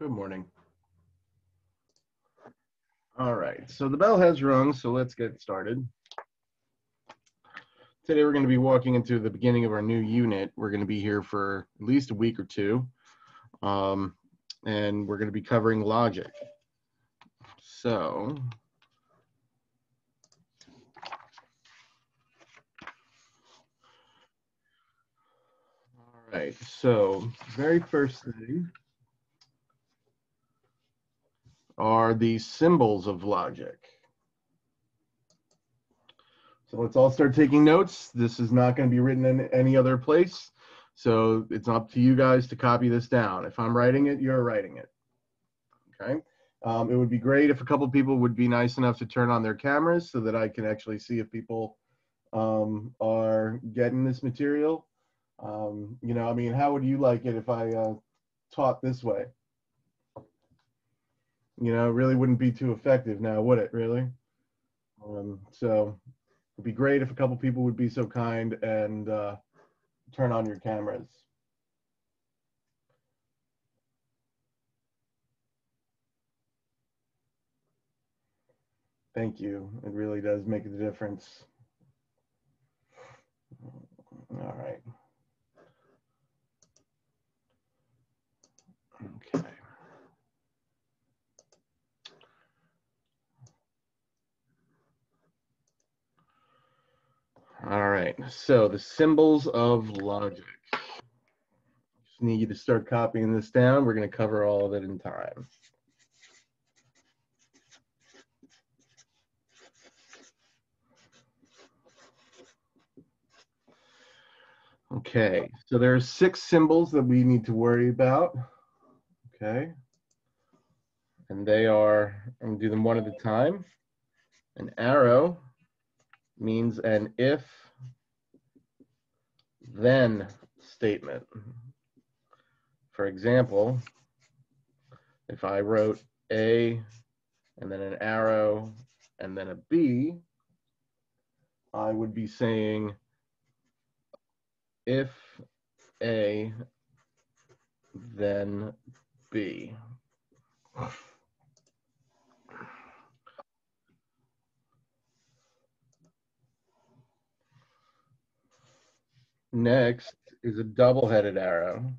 Good morning. All right, so the bell has rung, so let's get started. Today we're going to be walking into the beginning of our new unit. We're going to be here for at least a week or two, um, and we're going to be covering logic. So, all right, so very first thing are the symbols of logic. So let's all start taking notes. This is not going to be written in any other place. So it's up to you guys to copy this down. If I'm writing it, you're writing it. Okay. Um, it would be great if a couple people would be nice enough to turn on their cameras so that I can actually see if people um, are getting this material. Um, you know, I mean, how would you like it if I uh, taught this way? You know, really wouldn't be too effective now, would it, really? Um, so it'd be great if a couple people would be so kind and uh, turn on your cameras. Thank you. It really does make a difference. All right. All right, so the symbols of logic. Just need you to start copying this down. We're going to cover all of it in time. Okay, so there are six symbols that we need to worry about. Okay, and they are, I'm going to do them one at a time. An arrow means an if then statement. For example, if I wrote A and then an arrow and then a B, I would be saying if A, then B. Next is a double-headed arrow.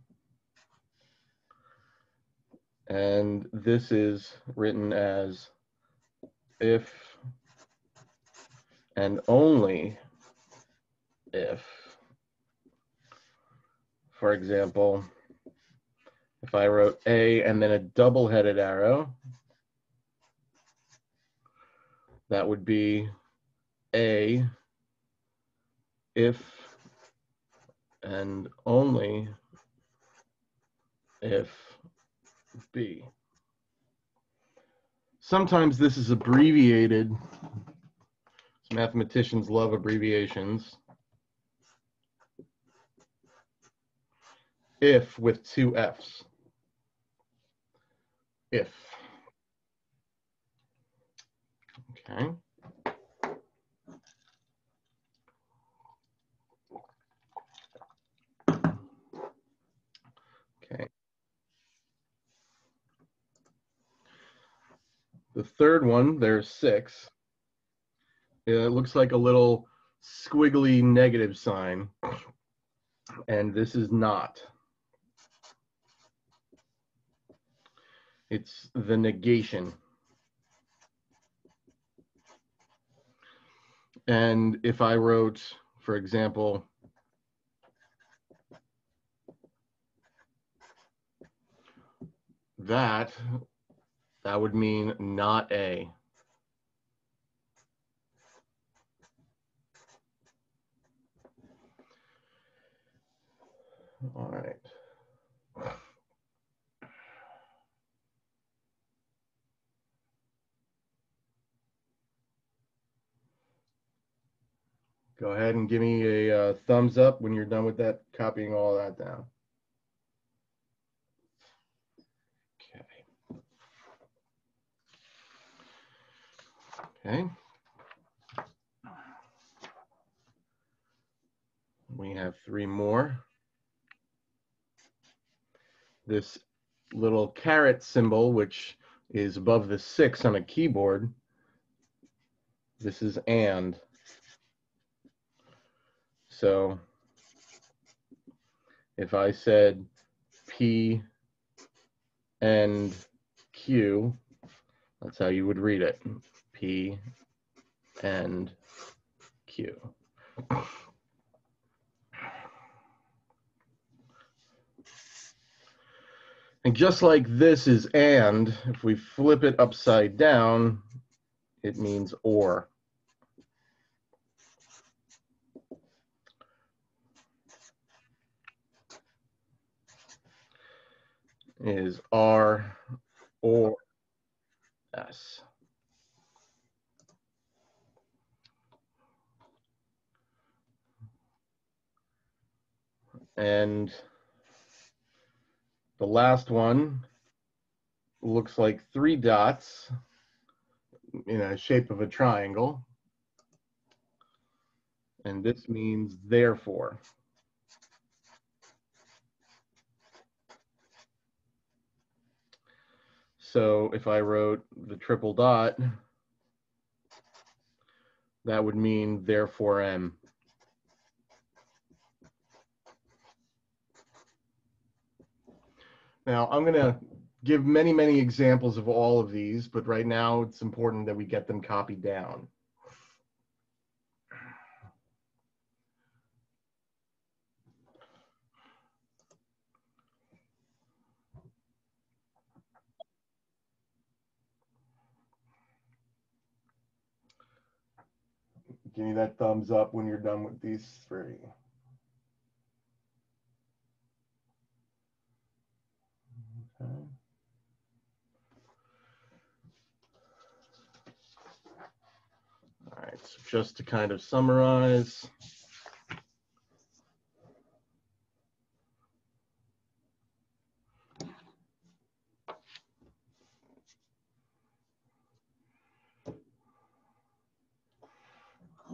And this is written as if and only if. For example, if I wrote A and then a double-headed arrow, that would be A if and only if B. Sometimes this is abbreviated. Mathematicians love abbreviations. If with two F's. If. Okay. The third one, there's six. It looks like a little squiggly negative sign. And this is not. It's the negation. And if I wrote, for example, that, that would mean not A. All right. Go ahead and give me a uh, thumbs up when you're done with that, copying all that down. Okay. We have three more. This little caret symbol, which is above the six on a keyboard. This is and. So if I said P and Q, that's how you would read it. P and Q. And just like this is and, if we flip it upside down, it means or. Is R or S. And the last one looks like three dots in a shape of a triangle. And this means therefore. So if I wrote the triple dot, that would mean therefore M. Now, I'm going to give many, many examples of all of these, but right now it's important that we get them copied down. Give me that thumbs up when you're done with these three. All right, so just to kind of summarize.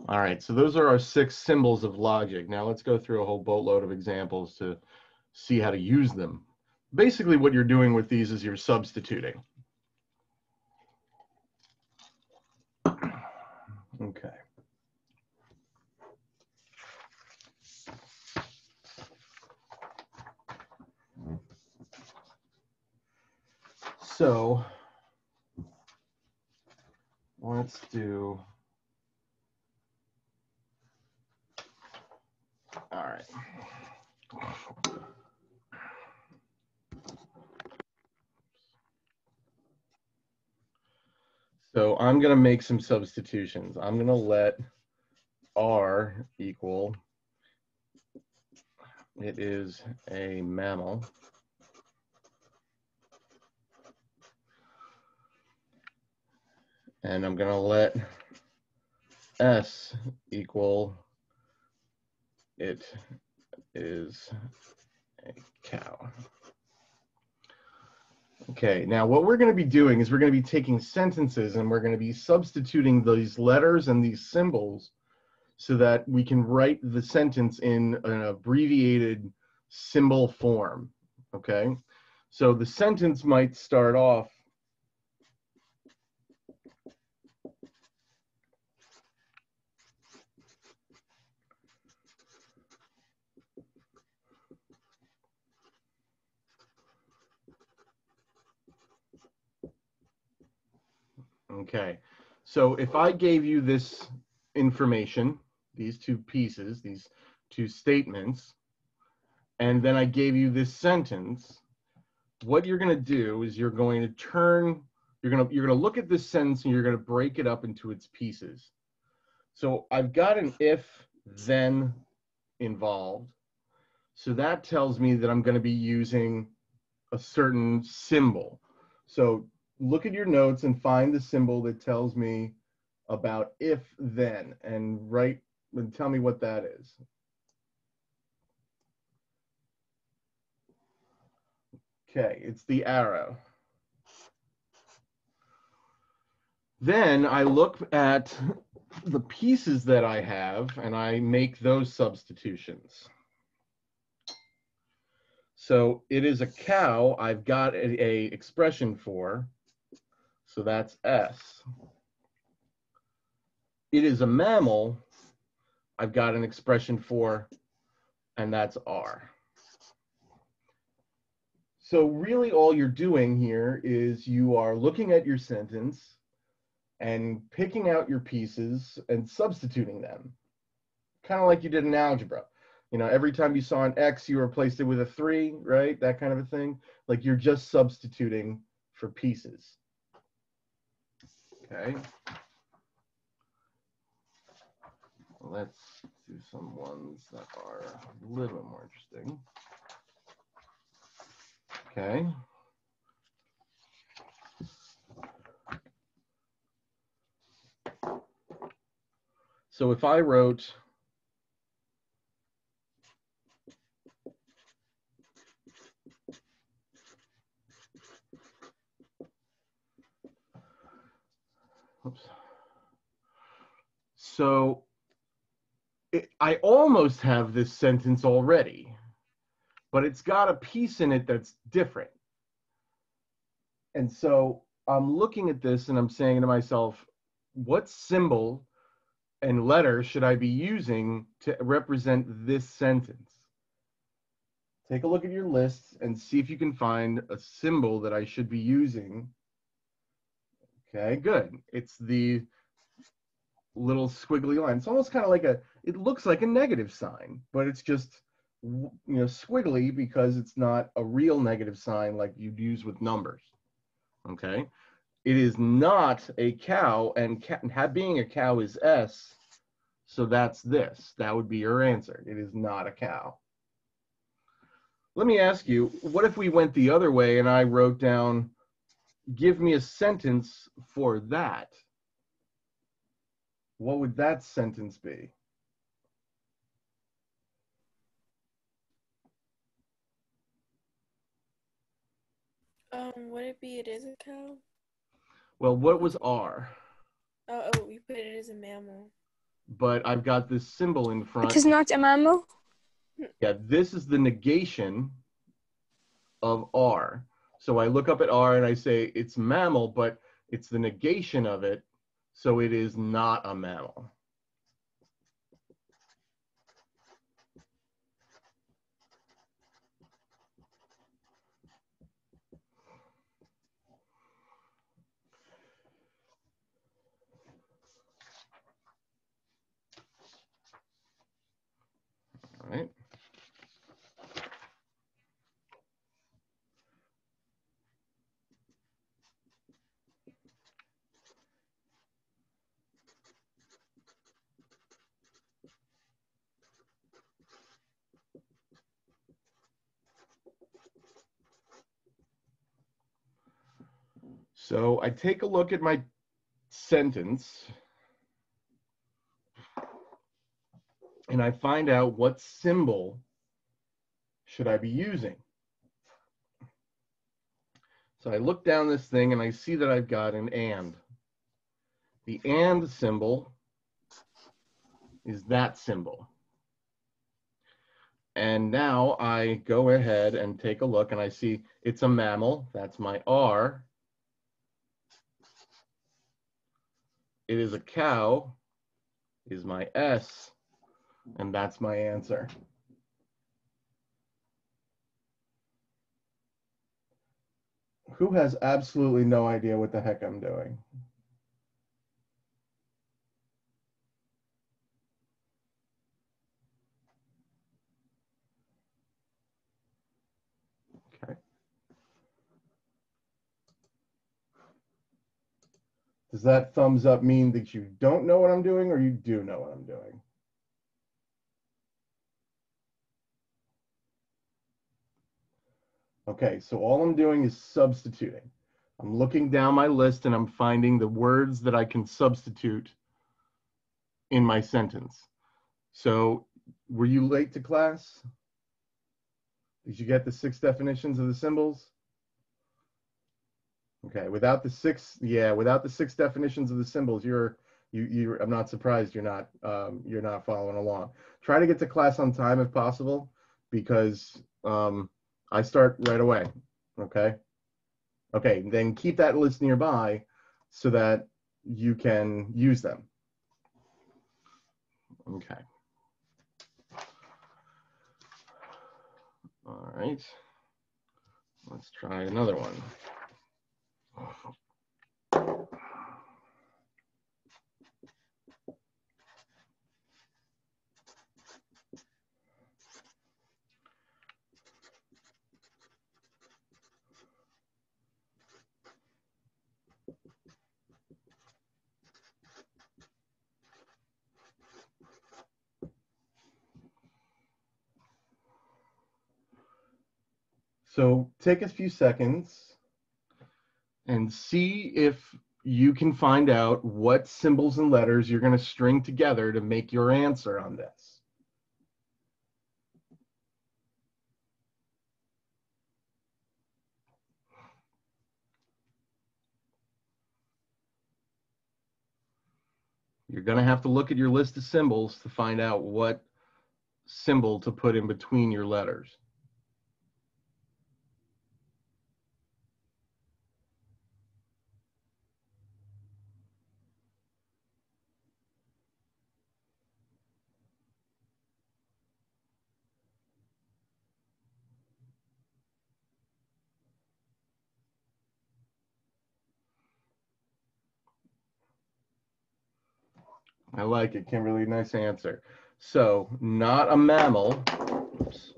All right, so those are our six symbols of logic. Now let's go through a whole boatload of examples to see how to use them basically what you're doing with these is you're substituting. Okay. So let's do, all right. So I'm going to make some substitutions. I'm going to let R equal, it is a mammal. And I'm going to let S equal, it is a cow. Okay, now what we're going to be doing is we're going to be taking sentences and we're going to be substituting these letters and these symbols so that we can write the sentence in an abbreviated symbol form. Okay, so the sentence might start off Okay, so if I gave you this information, these two pieces, these two statements, and then I gave you this sentence, what you're going to do is you're going to turn, you're going to, you're going to look at this sentence and you're going to break it up into its pieces. So I've got an if then involved. So that tells me that I'm going to be using a certain symbol. So look at your notes and find the symbol that tells me about if then and write and tell me what that is. Okay, it's the arrow. Then I look at the pieces that I have and I make those substitutions. So it is a cow. I've got a, a expression for. So that's S. It is a mammal. I've got an expression for, and that's R. So really all you're doing here is you are looking at your sentence and picking out your pieces and substituting them. Kind of like you did in algebra. You know, every time you saw an X, you replaced it with a three, right? That kind of a thing. Like you're just substituting for pieces. Okay. Let's do some ones that are a little bit more interesting. Okay. So if I wrote So it, I almost have this sentence already but it's got a piece in it that's different. And so I'm looking at this and I'm saying to myself, what symbol and letter should I be using to represent this sentence? Take a look at your list and see if you can find a symbol that I should be using. Okay, good. It's the little squiggly line. It's almost kind of like a, it looks like a negative sign, but it's just you know squiggly because it's not a real negative sign like you'd use with numbers okay? It is not a cow and ca- being a cow is s so that's this. That would be your answer. It is not a cow. Let me ask you what if we went the other way and i wrote down give me a sentence for that what would that sentence be Um, would it be it is a cow? Well, what was R? Oh, oh, you put it as a mammal. But I've got this symbol in front. It is not a mammal. Yeah, this is the negation of R. So I look up at R and I say it's mammal, but it's the negation of it, so it is not a mammal. right? So I take a look at my sentence and I find out what symbol should I be using. So I look down this thing and I see that I've got an and. The and symbol is that symbol. And now I go ahead and take a look and I see it's a mammal. That's my R. It is a cow is my S. And that's my answer. Who has absolutely no idea what the heck I'm doing? Does that thumbs up mean that you don't know what I'm doing or you do know what I'm doing? Okay, so all I'm doing is substituting. I'm looking down my list and I'm finding the words that I can substitute in my sentence. So were you late to class? Did you get the six definitions of the symbols? Okay, without the six, yeah, without the six definitions of the symbols, you're you you I'm not surprised you're not um, you're not following along. Try to get to class on time if possible, because um, I start right away. Okay. Okay. Then keep that list nearby so that you can use them. Okay. All right. Let's try another one. So take a few seconds and see if you can find out what symbols and letters you're going to string together to make your answer on this. You're going to have to look at your list of symbols to find out what symbol to put in between your letters. I like it, Kimberly. Nice answer. So, not a mammal. Oops.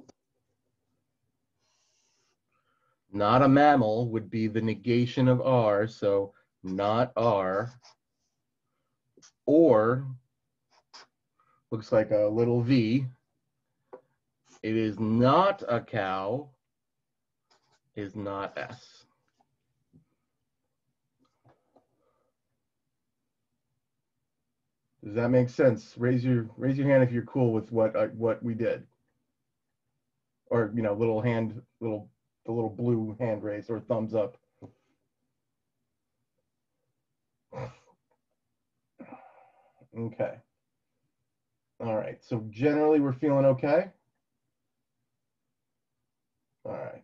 Not a mammal would be the negation of R. So, not R. Or, looks like a little V. It is not a cow, is not S. Does that make sense? Raise your raise your hand if you're cool with what uh, what we did. Or you know, little hand, little the little blue hand raise or thumbs up. Okay. All right. So generally, we're feeling okay. All right.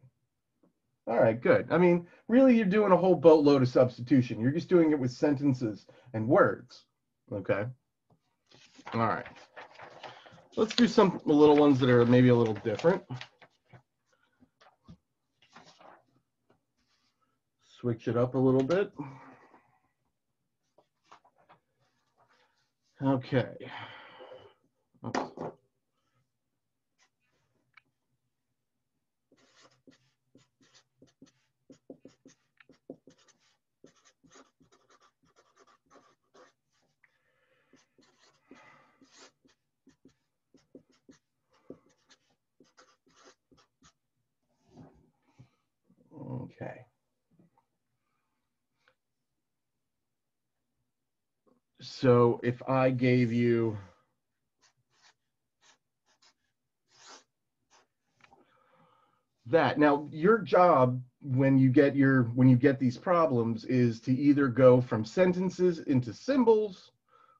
All right, good. I mean, really, you're doing a whole boatload of substitution. You're just doing it with sentences and words. Okay. All right. Let's do some little ones that are maybe a little different. Switch it up a little bit. Okay. Oops. Okay. So if I gave you that, now your job when you get your when you get these problems is to either go from sentences into symbols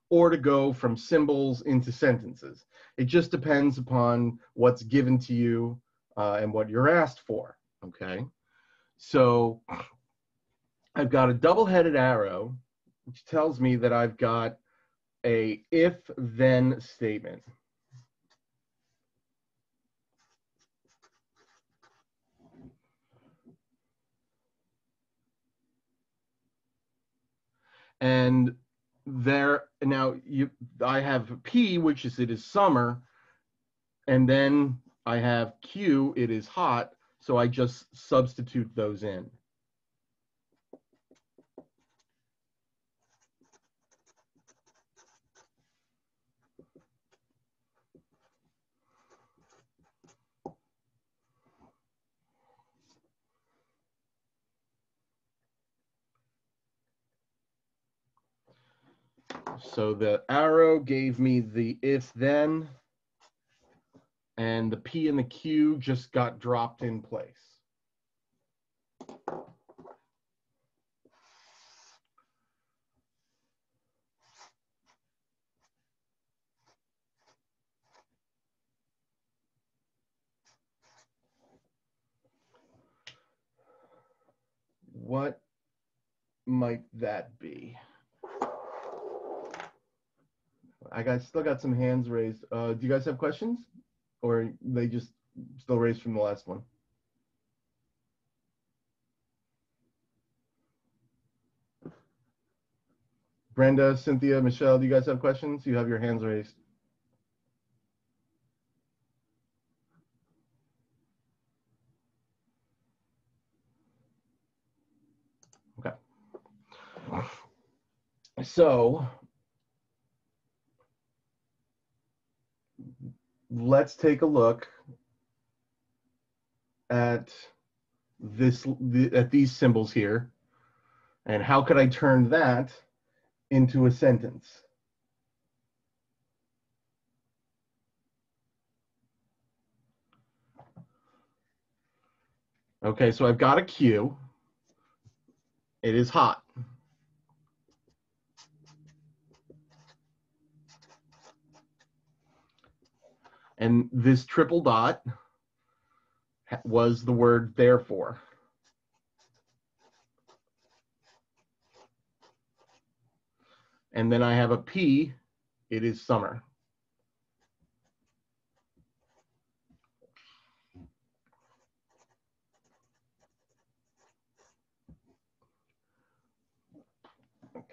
or to go from symbols into sentences. It just depends upon what's given to you uh, and what you're asked for. Okay. So I've got a double-headed arrow, tells me that I've got a if-then statement. And there now you I have P, which is it is summer, and then I have Q, it is hot, so I just substitute those in. So the arrow gave me the if then, and the P and the Q just got dropped in place. what might that be? I got still got some hands raised. Uh, do you guys have questions, or they just still raised from the last one? Brenda, Cynthia, Michelle, do you guys have questions? You have your hands raised. Okay. So let's take a look at this at these symbols here and how could I turn that into a sentence. Okay, so I've got a Q. It is hot. And this triple dot was the word therefore. And then I have a P, it is summer.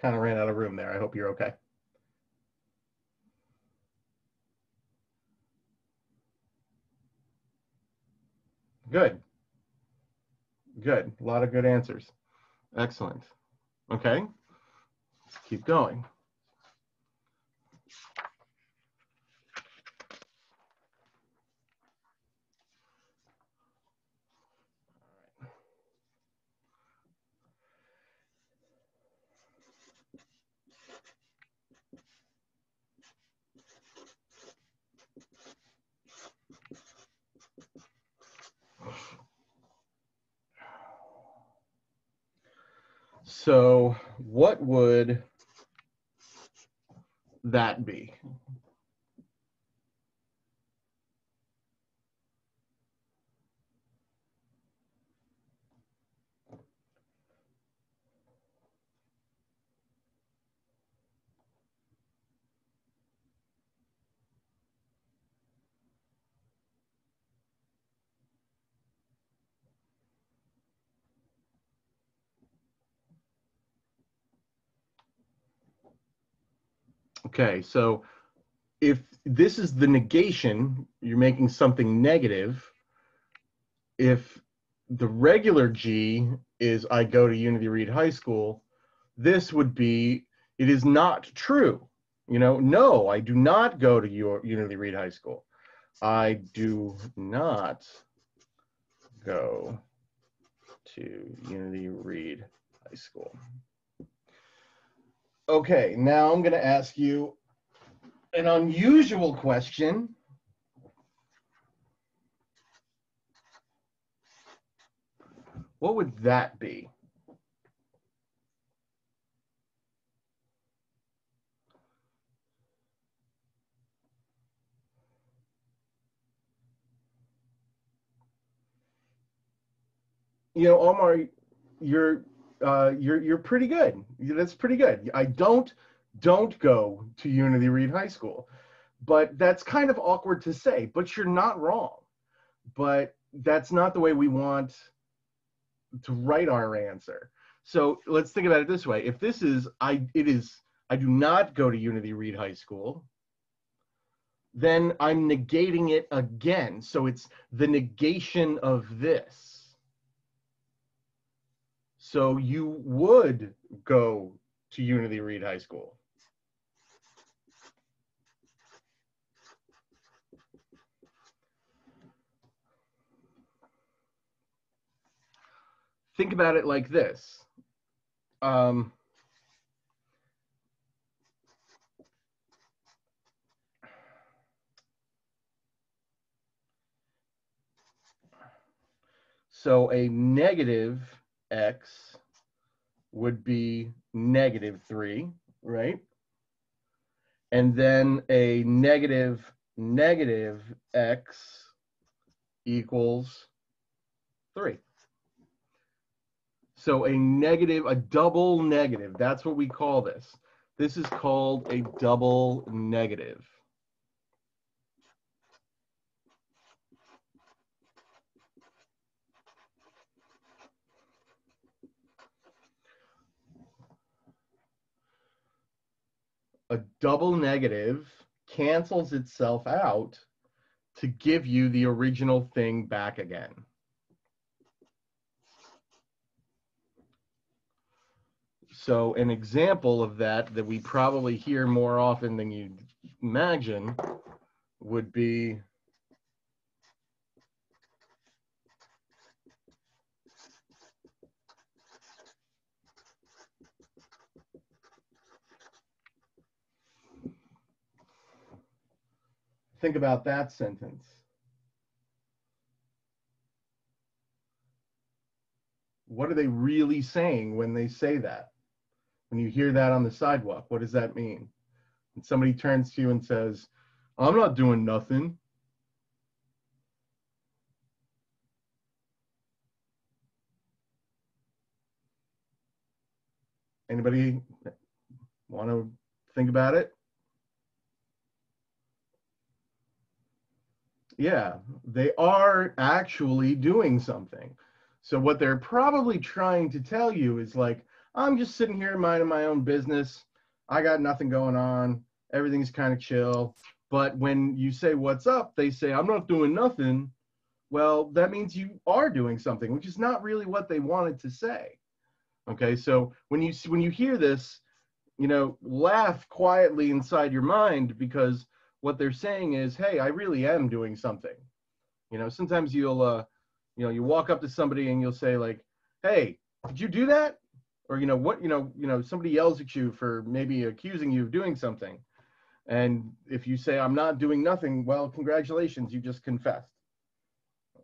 Kind of ran out of room there. I hope you're okay. Good. Good. A lot of good answers. Excellent. Okay. Let's keep going. So what would that be? Okay, so if this is the negation, you're making something negative. If the regular G is I go to Unity Reed High School, this would be it is not true. You know, no, I do not go to your Unity Reed High School. I do not go to Unity Reed High School. Okay, now I'm going to ask you an unusual question. What would that be? You know, Omar, you're uh, you're you're pretty good. That's pretty good. I don't don't go to Unity Reed High School, but that's kind of awkward to say. But you're not wrong. But that's not the way we want to write our answer. So let's think about it this way: if this is I, it is I do not go to Unity Reed High School. Then I'm negating it again. So it's the negation of this. So you would go to Unity Reed High School. Think about it like this. Um, so a negative x would be negative 3, right? And then a negative negative x equals 3. So a negative, a double negative, that's what we call this. This is called a double negative. A double negative cancels itself out to give you the original thing back again. So an example of that that we probably hear more often than you imagine would be Think about that sentence. What are they really saying when they say that? When you hear that on the sidewalk, what does that mean? And somebody turns to you and says, I'm not doing nothing. Anybody want to think about it? Yeah, they are actually doing something. So what they're probably trying to tell you is like, I'm just sitting here minding my own business. I got nothing going on. Everything's kind of chill. But when you say what's up, they say I'm not doing nothing. Well, that means you are doing something, which is not really what they wanted to say. Okay, so when you when you hear this, you know, laugh quietly inside your mind because what they're saying is, hey, I really am doing something. You know, sometimes you'll, uh, you know, you walk up to somebody and you'll say like, hey, did you do that? Or you know what, you know, you know, somebody yells at you for maybe accusing you of doing something, and if you say I'm not doing nothing, well, congratulations, you just confessed.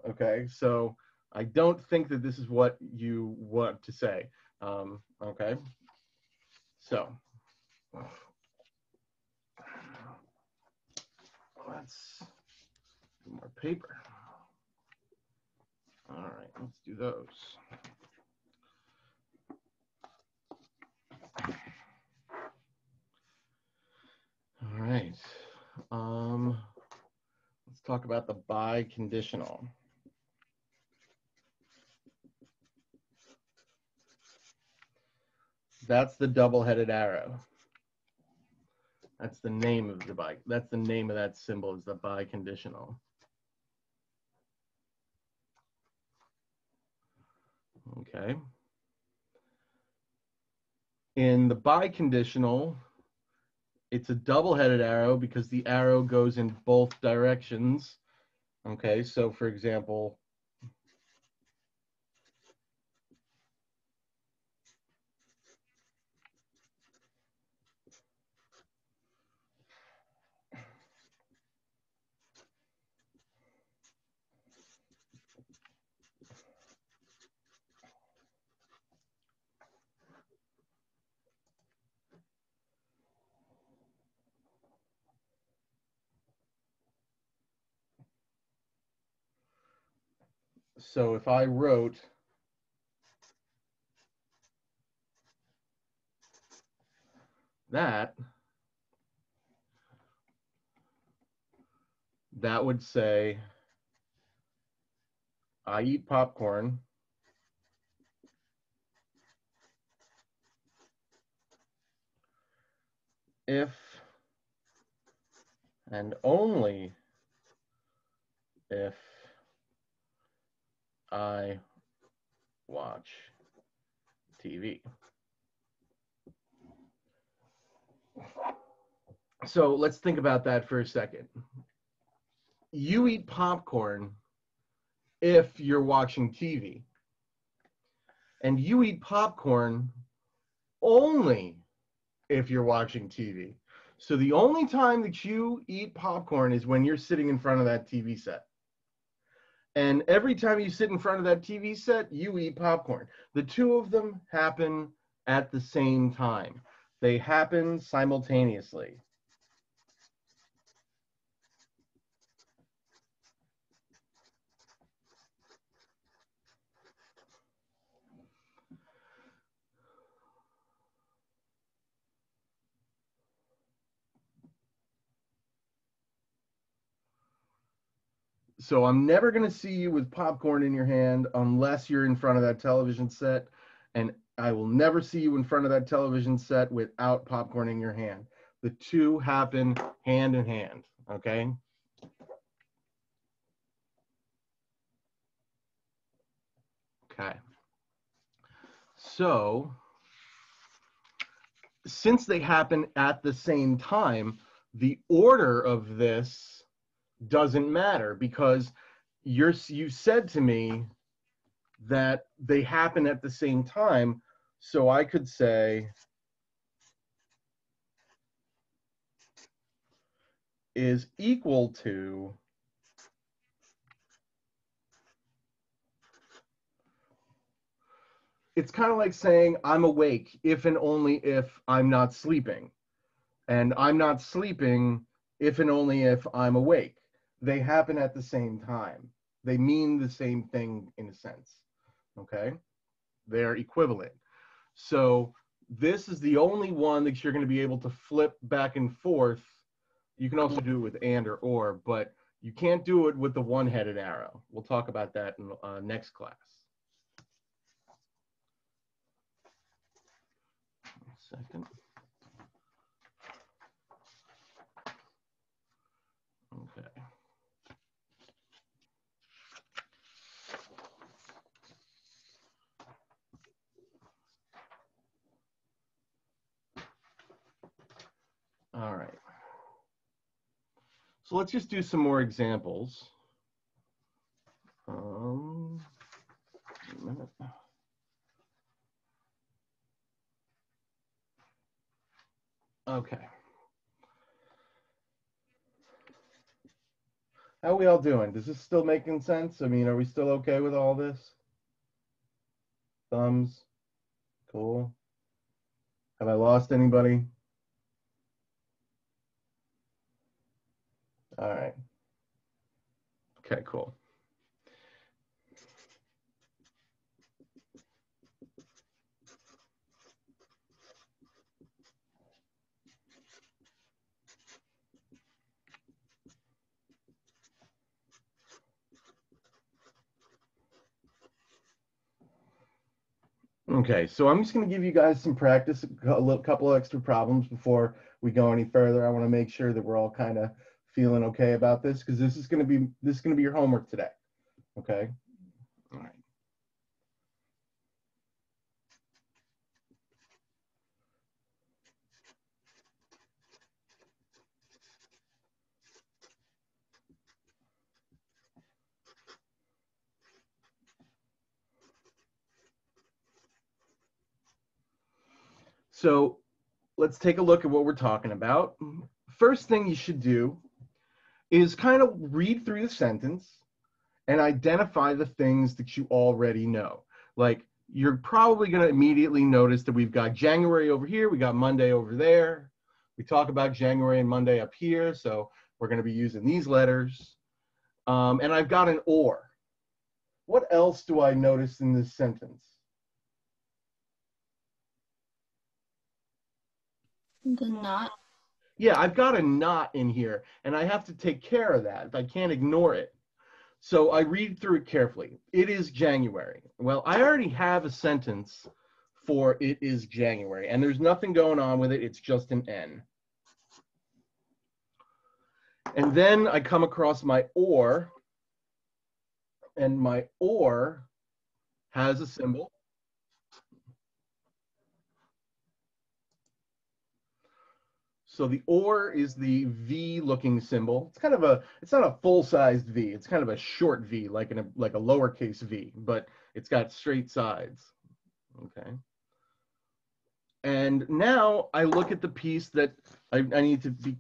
Okay, so I don't think that this is what you want to say. Um, okay, so let's do more paper. All right, let's do those. All right. Um, let's talk about the biconditional. That's the double-headed arrow. That's the name of the bike. That's the name of that symbol is the biconditional. Okay. In the biconditional, it's a double-headed arrow because the arrow goes in both directions. Okay, so for example, so if I wrote that, that would say, I eat popcorn. If and only if I watch TV. So let's think about that for a second. You eat popcorn if you're watching TV. And you eat popcorn only if you're watching TV. So the only time that you eat popcorn is when you're sitting in front of that TV set. And every time you sit in front of that TV set, you eat popcorn. The two of them happen at the same time, they happen simultaneously. So I'm never going to see you with popcorn in your hand unless you're in front of that television set. And I will never see you in front of that television set without popcorn in your hand. The two happen hand in hand, okay? Okay. So, since they happen at the same time, the order of this doesn't matter because you're you said to me that they happen at the same time. So i could say is equal to it's kind of like saying i'm awake if and only if i'm not sleeping. And i'm not sleeping if and only if i'm awake they happen at the same time. They mean the same thing in a sense. Okay? They're equivalent. So this is the only one that you're going to be able to flip back and forth. You can also do it with and or or, but you can't do it with the one-headed arrow. We'll talk about that in uh, next class. One second. All right. So let's just do some more examples. Um. Okay. How are we all doing? Does this still making sense? I mean, are we still okay with all this? Thumbs? Cool. Have I lost anybody? All right. Okay, cool. Okay, so I'm just going to give you guys some practice, a couple of extra problems before we go any further. I want to make sure that we're all kind of feeling okay about this because this is going to be this is going to be your homework today. Okay. All right. So let's take a look at what we're talking about. First thing you should do is kind of read through the sentence and identify the things that you already know. Like you're probably going to immediately notice that we've got January over here, we got Monday over there. We talk about January and Monday up here, so we're going to be using these letters. Um, and I've got an or. What else do I notice in this sentence? The not yeah, I've got a not in here and I have to take care of that. I can't ignore it. So I read through it carefully. It is January. Well, I already have a sentence for it is January and there's nothing going on with it. It's just an N. And then I come across my or and my or has a symbol So the or is the V looking symbol. It's kind of a, it's not a full sized V. It's kind of a short V, like in a, like a lowercase V, but it's got straight sides. Okay. And now I look at the piece that I, I need to be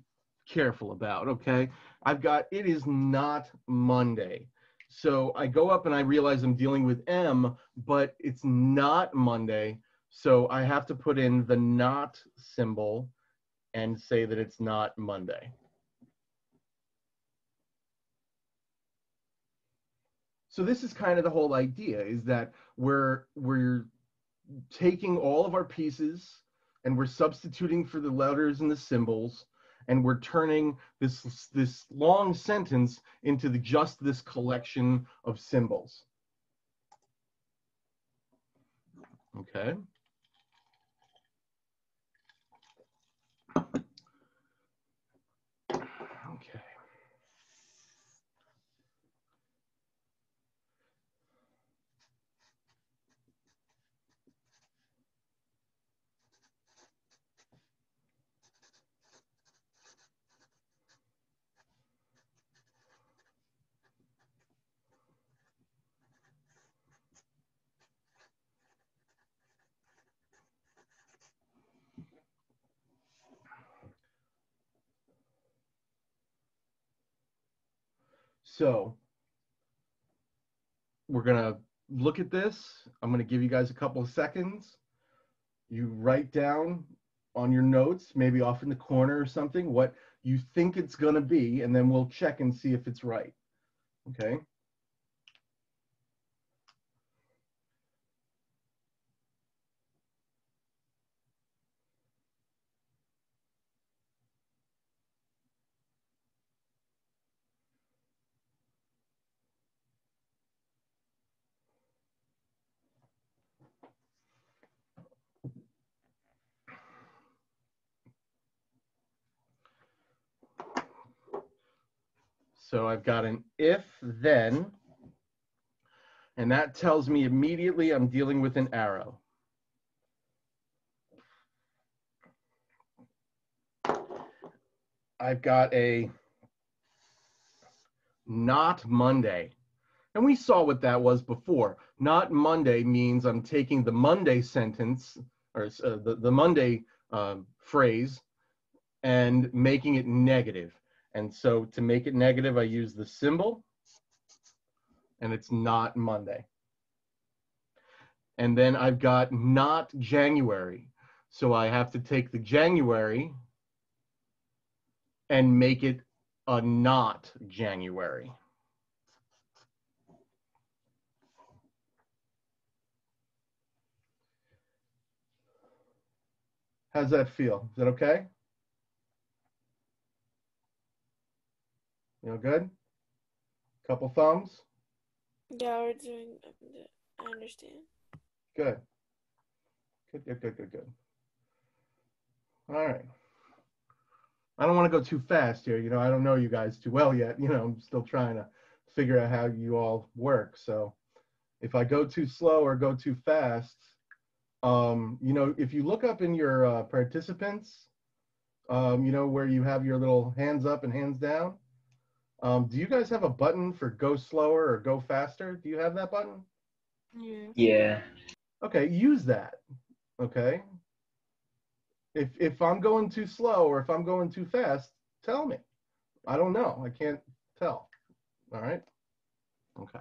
careful about. Okay. I've got, it is not Monday. So I go up and I realize I'm dealing with M, but it's not Monday. So I have to put in the not symbol and say that it's not Monday. So this is kind of the whole idea is that we're we're taking all of our pieces and we're substituting for the letters and the symbols and we're turning this this long sentence into the just this collection of symbols. Okay. Okay. So we're gonna look at this. I'm gonna give you guys a couple of seconds. You write down on your notes, maybe off in the corner or something, what you think it's gonna be, and then we'll check and see if it's right. Okay. So I've got an if then, and that tells me immediately I'm dealing with an arrow. I've got a not Monday. And we saw what that was before. Not Monday means I'm taking the Monday sentence or uh, the, the Monday um, phrase and making it negative. And so to make it negative, I use the symbol and it's not Monday. And then I've got not January. So I have to take the January and make it a not January. How's that feel? Is that okay? You know, good? Couple thumbs? Yeah, we're doing. I understand. Good. Good, good, good, good, good. All right. I don't want to go too fast here. You know, I don't know you guys too well yet. You know, I'm still trying to figure out how you all work. So if I go too slow or go too fast, um, you know, if you look up in your uh, participants, um, you know, where you have your little hands up and hands down, um, do you guys have a button for go slower or go faster? Do you have that button? Yeah. Yeah. Okay, use that. Okay. If if I'm going too slow or if I'm going too fast, tell me. I don't know. I can't tell. All right. Okay.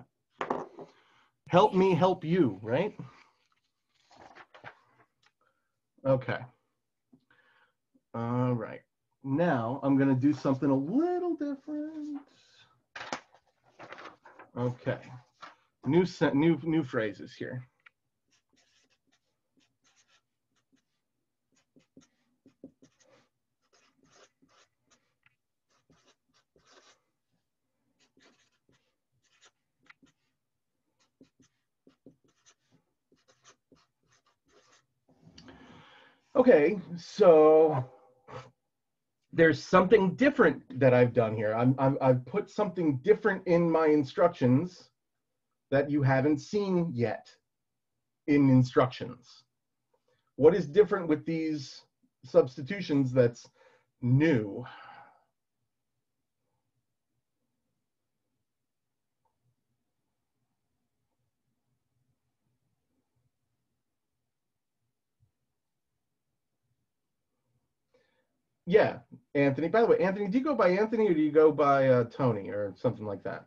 Help me help you, right? Okay. All right. Now I'm going to do something a little different. Okay. New new new phrases here. Okay, so there's something different that I've done here. I'm, I'm, I've put something different in my instructions that you haven't seen yet in instructions. What is different with these substitutions that's new? Yeah, Anthony. By the way, Anthony, do you go by Anthony or do you go by uh, Tony or something like that?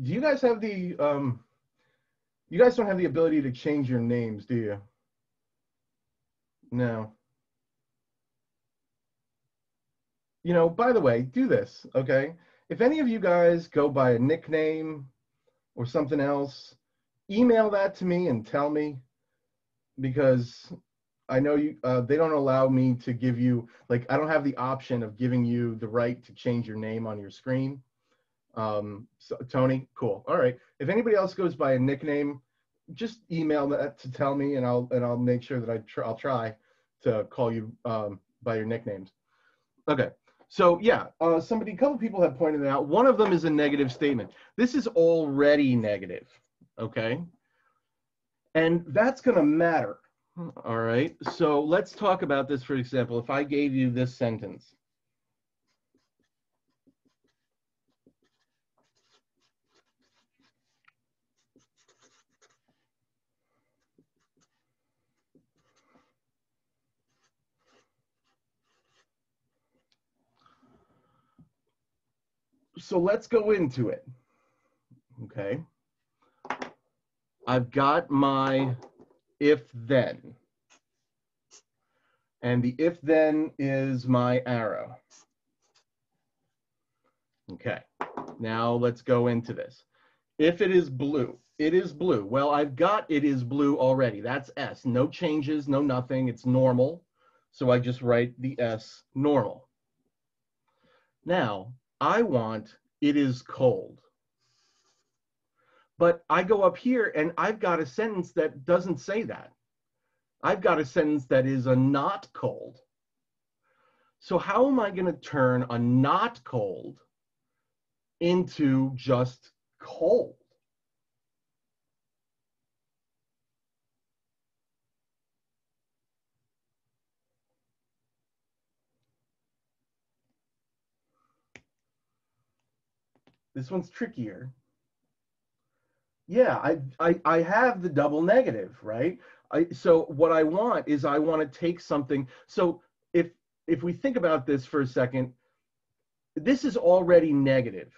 Do you guys have the um you guys don't have the ability to change your names, do you? No. You know, by the way, do this, okay? If any of you guys go by a nickname or something else, email that to me and tell me because I know you, uh, they don't allow me to give you, like, I don't have the option of giving you the right to change your name on your screen. Um, so, Tony, cool. All right. If anybody else goes by a nickname, just email that to tell me and I'll, and I'll make sure that I tr- I'll try to call you, um, by your nicknames. Okay. So yeah, uh, somebody, a couple people have pointed out. One of them is a negative statement. This is already negative. Okay. And that's going to matter. All right. So let's talk about this, for example. If I gave you this sentence, so let's go into it. Okay. I've got my if then. And the if then is my arrow. Okay. Now let's go into this. If it is blue, it is blue. Well, I've got it is blue already. That's S. No changes, no nothing. It's normal. So I just write the S normal. Now, I want it is cold. But I go up here and I've got a sentence that doesn't say that. I've got a sentence that is a not cold. So how am I going to turn a not cold into just cold? This one's trickier. Yeah, I, I, I have the double negative, right? I, so what I want is I want to take something. So if if we think about this for a second, this is already negative.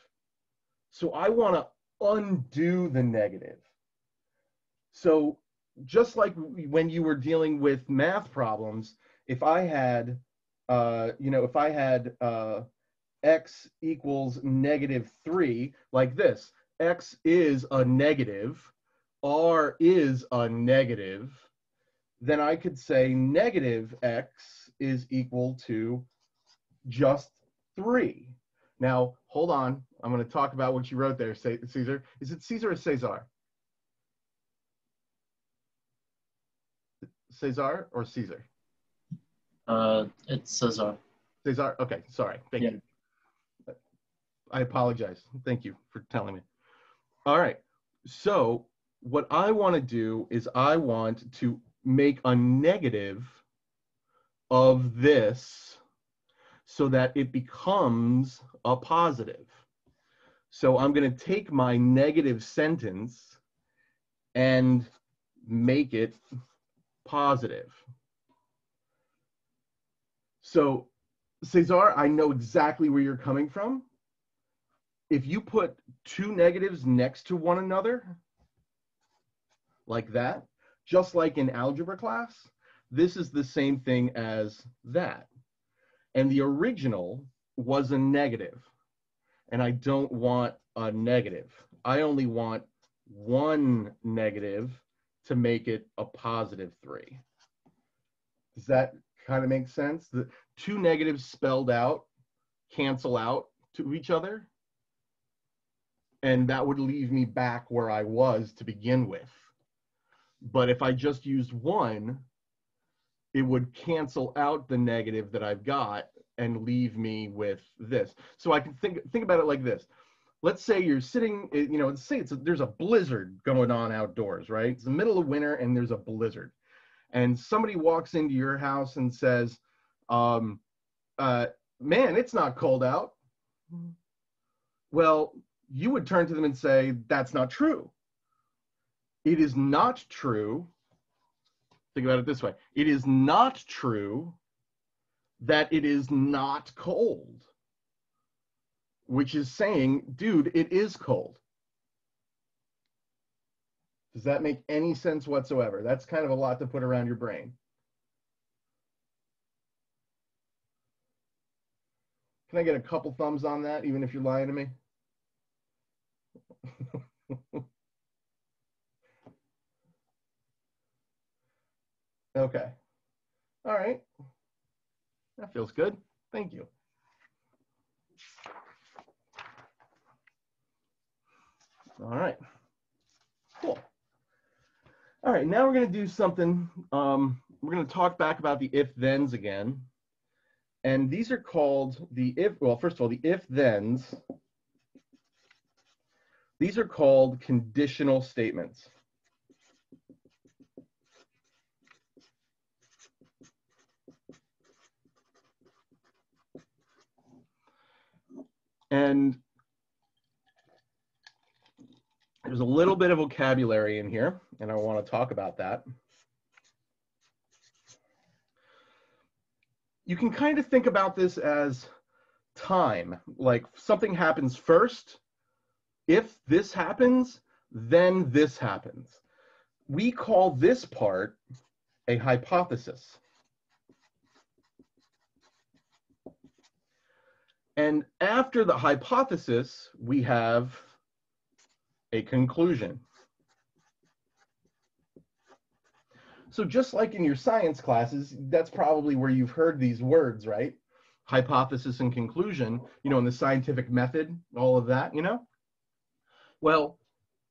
So I want to undo the negative. So just like when you were dealing with math problems, if I had, uh, you know, if I had uh, x equals negative 3, like this. X is a negative, r is a negative, then I could say negative x is equal to just 3. Now, hold on. I'm going to talk about what you wrote there, Caesar. Is it Caesar or Cesar? Cesar or Caesar? Uh, it's Cesar. Cesar? Okay, sorry. Thank Yeah. you. I apologize. Thank you for telling me. All right. So what I want to do is I want to make a negative of this so that it becomes a positive. So I'm going to take my negative sentence and make it positive. So Cesar, I know exactly where you're coming from if you put two negatives next to one another, like that, just like in algebra class, this is the same thing as that. And the original was a negative, and I don't want a negative. I only want one negative to make it a positive three. Does that kind of make sense? The two negatives spelled out cancel out to each other and that would leave me back where I was to begin with. But if I just used one, it would cancel out the negative that I've got and leave me with this. So I can think think about it like this. Let's say you're sitting, eh, you know, let's say it's a, there's a blizzard going on outdoors, right? It's the middle of winter and there's a blizzard. And somebody walks into your house and says, um, uh, man, it's not cold out. Well, you would turn to them and say, That's not true. It is not true. Think about it this way it is not true that it is not cold, which is saying, Dude, it is cold. Does that make any sense whatsoever? That's kind of a lot to put around your brain. Can I get a couple thumbs on that, even if you're lying to me? okay. All right. That feels good. Thank you. All right. Cool. All right, now we're going to do something. Um, we're going to talk back about the if-thens again. And these are called the if, well, first of all, the if-thens. These are called conditional statements. And there's a little bit of vocabulary in here, and I want to talk about that. You can kind of think about this as time, like something happens first. If this happens, then this happens. We call this part a hypothesis. And after the hypothesis, we have a conclusion. So just like in your science classes, that's probably where you've heard these words, right? Hypothesis and conclusion, you know, in the scientific method, all of that, you know? Well,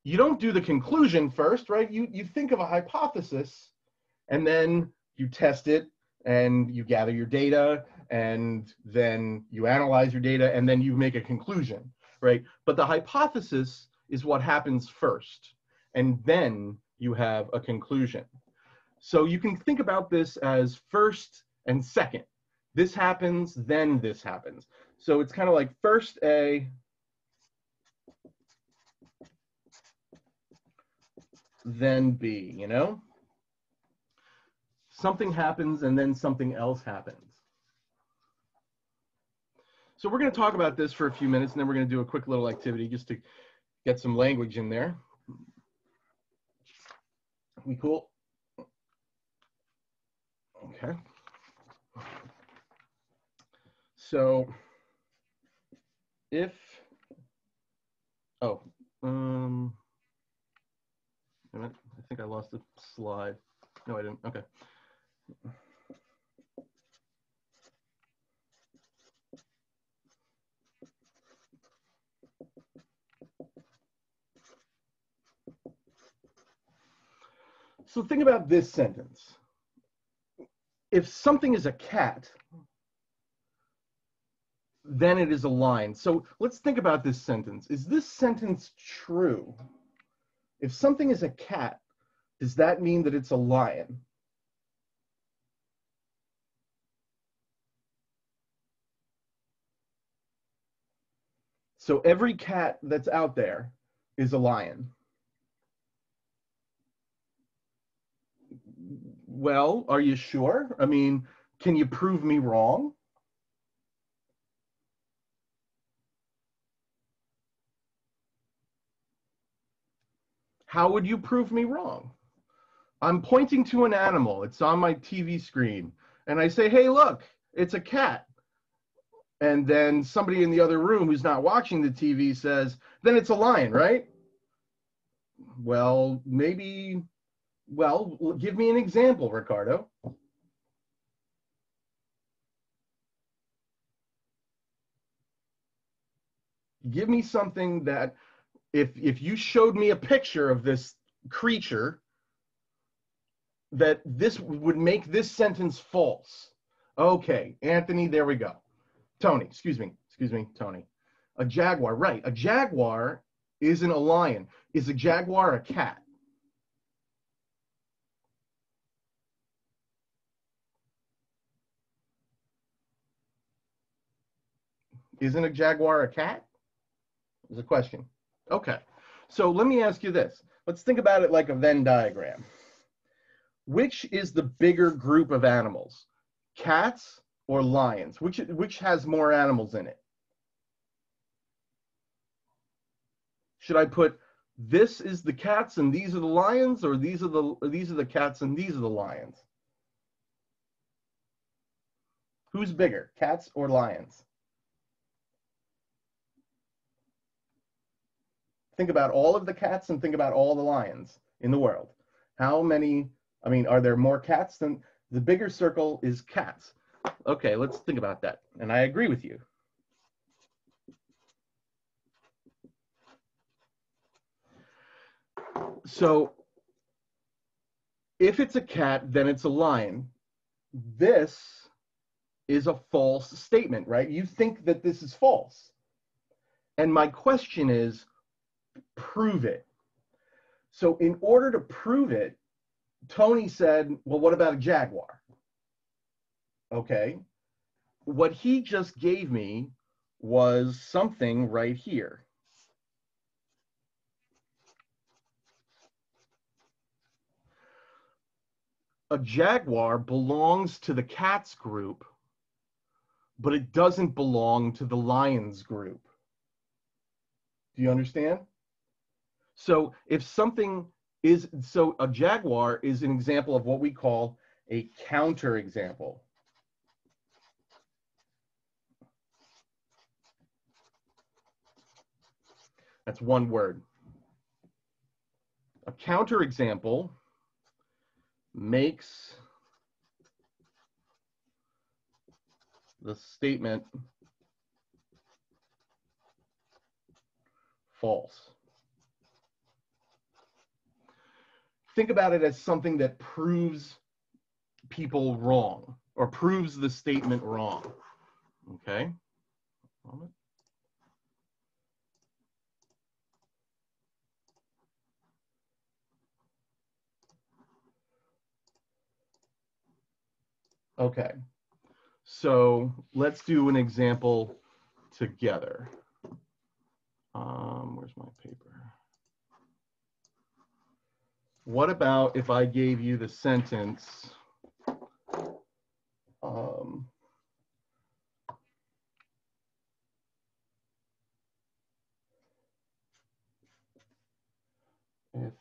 you don't do the conclusion first, right? You, you think of a hypothesis and then you test it and you gather your data and then you analyze your data and then you make a conclusion, right? But the hypothesis is what happens first, and then you have a conclusion. So you can think about this as first and second. This happens, then this happens. So it's kind of like first A, then B, you know? Something happens and then something else happens. So we're going to talk about this for a few minutes and then we're going to do a quick little activity just to get some language in there. We cool? Okay. So if, oh, um, I think I lost the slide. No, I didn't. Okay. So think about this sentence. If something is a cat, then it is a line. So let's think about this sentence. Is this sentence true? If something is a cat, does that mean that it's a lion? So every cat that's out there is a lion. Well, are you sure? I mean, can you prove me wrong? How would you prove me wrong? I'm pointing to an animal. It's on my TV screen. And I say, hey, look, it's a cat. And then somebody in the other room who's not watching the TV says, then it's a lion, right? Well, maybe, well, give me an example, Ricardo. Give me something that if if you showed me a picture of this creature that this would make this sentence false. Okay, Anthony, there we go. Tony, excuse me, excuse me, Tony. A jaguar, right. A jaguar isn't a lion. Is a jaguar a cat? Isn't a jaguar a cat? Is a question. Okay, so let me ask you this. Let's think about it like a Venn diagram. Which is the bigger group of animals, cats or lions? Which, which has more animals in it? Should I put this is the cats and these are the lions, or these are the these are the cats and these are the lions? Who's bigger, cats or lions? Think about all of the cats and think about all the lions in the world. How many, I mean, are there more cats than, The bigger circle is cats. Okay, let's think about that. And I agree with you. So if it's a cat, then it's a lion. This is a false statement, right? You think that this is false. And my question is prove it. So, in order to prove it, Tony said, Well, what about a jaguar? Okay. What he just gave me was something right here. A jaguar belongs to the cats group, but it doesn't belong to the lions group. Do you understand? So if something is, so a jaguar is an example of what we call a counter example. That's one word. A counter example makes the statement false. Think about it as something that proves people wrong or proves the statement wrong. Okay? Okay, so let's do an example together. Um, where's my paper? What about if I gave you the sentence, um, if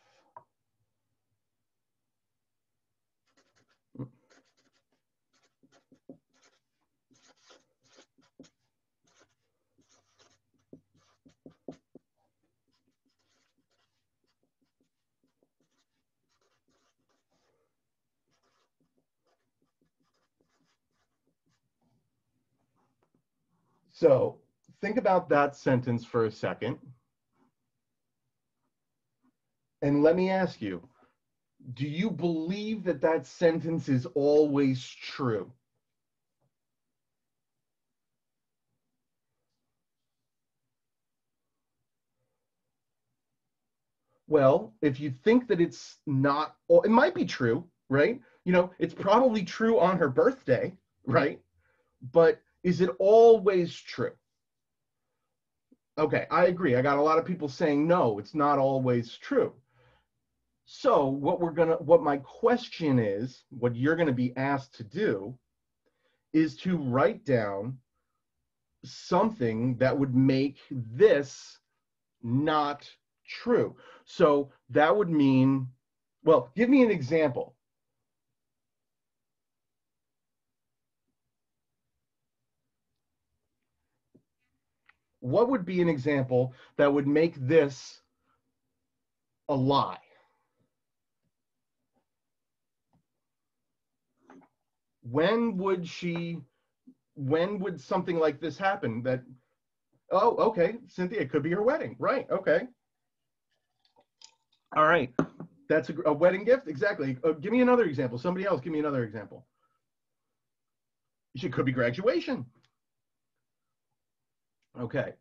So think about that sentence for a second. And let me ask you, do you believe that that sentence is always true? Well, if you think that it's not, well, it might be true, right? You know, it's probably true on her birthday, right? But is it always true? Okay, I agree. I got a lot of people saying no, it's not always true. So, what we're going to what my question is, what you're going to be asked to do is to write down something that would make this not true. So, that would mean well, give me an example. What would be an example that would make this a lie? When would she, when would something like this happen that, oh, okay, Cynthia, it could be her wedding. Right, okay. All right, that's a, a wedding gift, exactly. Uh, give me another example. Somebody else, give me another example. It could be graduation. Okay.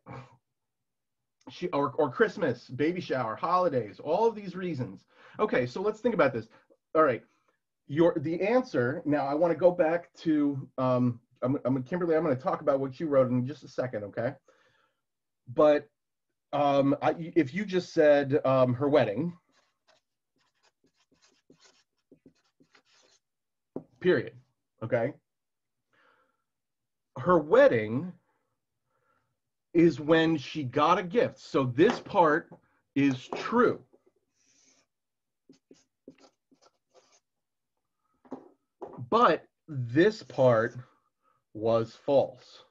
She, or, or Christmas, baby shower, holidays, all of these reasons. Okay, so let's think about this. All right, your the answer. Now I want to go back to um, I'm, I'm Kimberly. I'm going to talk about what you wrote in just a second. Okay, but um, I, if you just said um, her wedding, period. Okay, her wedding is when she got a gift. So this part is true. But this part was false.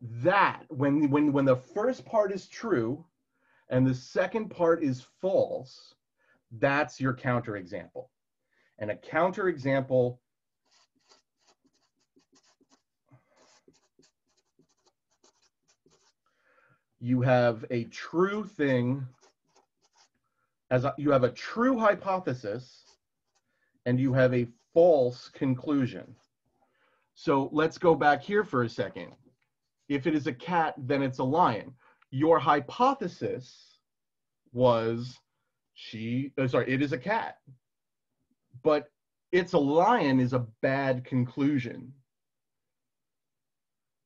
That, when, when, when the first part is true and the second part is false, that's your counterexample. And a counterexample you have a true thing as a, you have a true hypothesis and you have a false conclusion. So let's go back here for a second. If it is a cat, then it's a lion. Your hypothesis was she, uh, sorry, it is a cat. But it's a lion is a bad conclusion.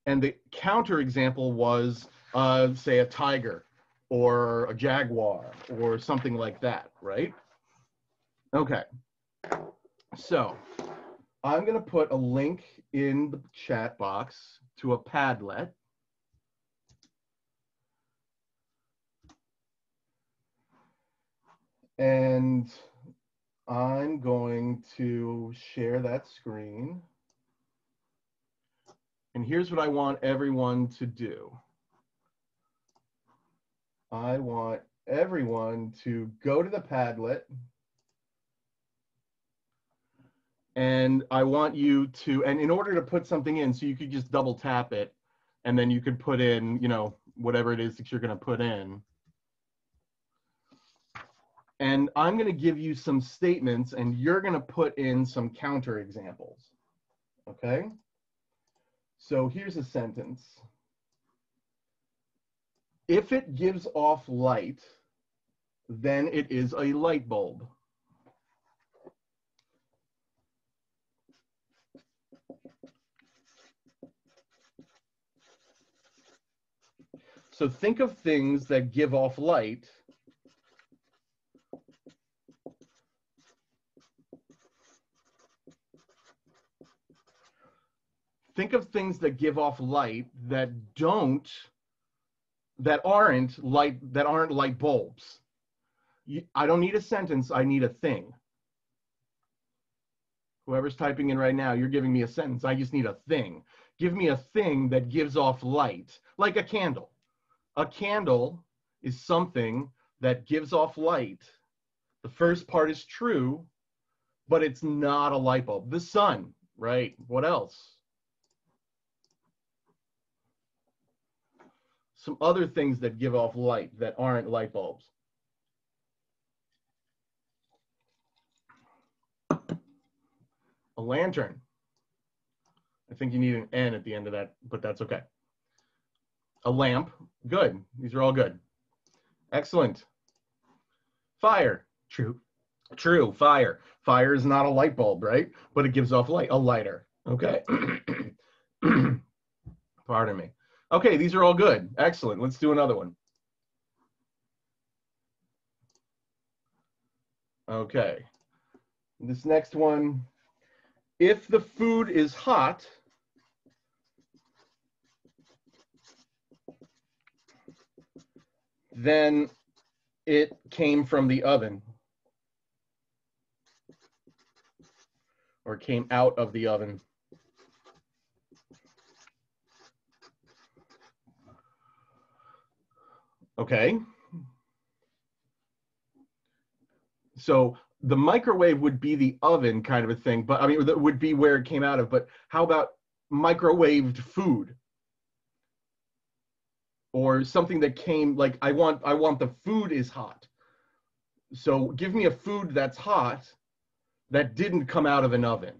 And the counterexample was, uh, say, a tiger or a jaguar or something like that, right? Okay. So I'm going to put a link in the chat box to a Padlet. And I'm going to share that screen. And here's what I want everyone to do. I want everyone to go to the Padlet. And I want you to, and in order to put something in, so you could just double tap it, and then you could put in, you know, whatever it is that you're going to put in. And I'm going to give you some statements, and you're going to put in some counter examples. Okay? So here's a sentence. If it gives off light, then it is a light bulb. So think of things that give off light. Think of things that give off light that don't, that aren't light, that aren't light bulbs. I don't need a sentence, I need a thing. Whoever's typing in right now, you're giving me a sentence. I just need a thing. Give me a thing that gives off light, like a candle. A candle is something that gives off light. The first part is true, but it's not a light bulb. The sun, right? What else? Some other things that give off light that aren't light bulbs. A lantern. I think you need an N at the end of that, but that's okay. A lamp. Good. These are all good. Excellent. Fire. True. True. Fire. Fire is not a light bulb, right? But it gives off light. A lighter. Okay. Pardon me. Okay, these are all good. Excellent. Let's do another one. Okay. This next one. If the food is hot, then it came from the oven or came out of the oven. Okay. So the microwave would be the oven kind of a thing, but I mean, that would be where it came out of. But how about microwaved food? Or something that came like I want I want the food is hot. So give me a food that's hot that didn't come out of an oven.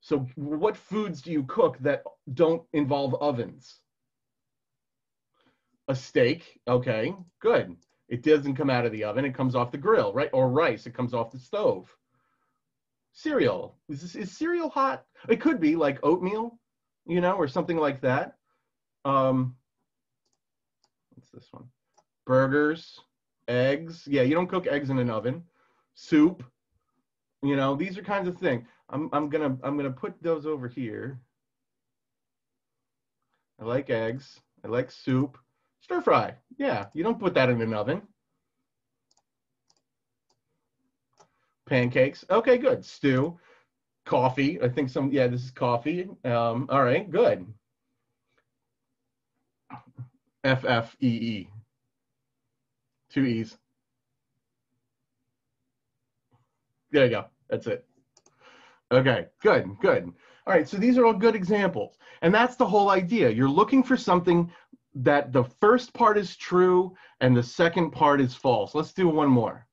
So what foods do you cook that don't involve ovens? A steak, okay, good. It doesn't come out of the oven, it comes off the grill, right? Or rice, it comes off the stove. Cereal, is, this, is cereal hot? It could be like oatmeal, you know, or something like that. Um, what's this one? Burgers, eggs. Yeah, you don't cook eggs in an oven. Soup, you know, these are kinds of things. I'm, I'm gonna I'm gonna put those over here. I like eggs. I like soup. Stir fry. Yeah, you don't put that in an oven. Pancakes. Okay, good. Stew. Coffee. I think some, yeah, this is coffee. Um, all right, good. F F E E. Two E's. There you go. That's it. Okay, good, good. All right, so these are all good examples. And that's the whole idea. You're looking for something that the first part is true and the second part is false. Let's do one more.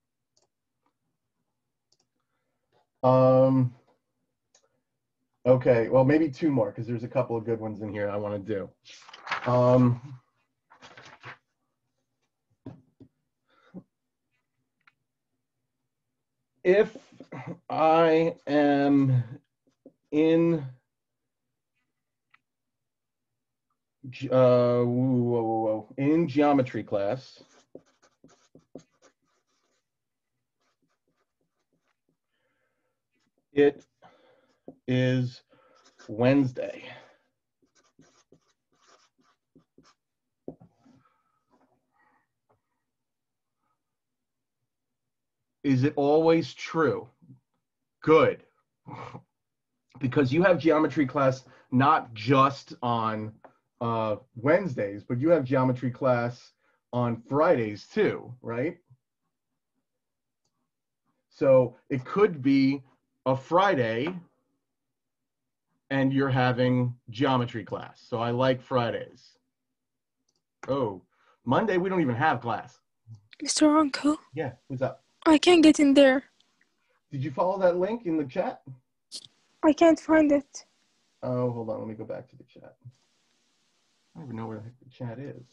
Um, okay, well, maybe two more because there's a couple of good ones in here I want to do. Um, if I am in uh, whoa, whoa, whoa, in geometry class, it is Wednesday. Is it always true? Good. Because you have geometry class not just on uh, Wednesdays, but you have geometry class on Fridays too, right? So it could be a Friday and you're having geometry class. So I like Fridays. Oh, Monday we don't even have class. Mr. Ronco, Yeah, what's up? I can't get in there. Did you follow that link in the chat? I can't find it. Oh, hold on. Let me go back to the chat. I don't even know where the heck the chat is.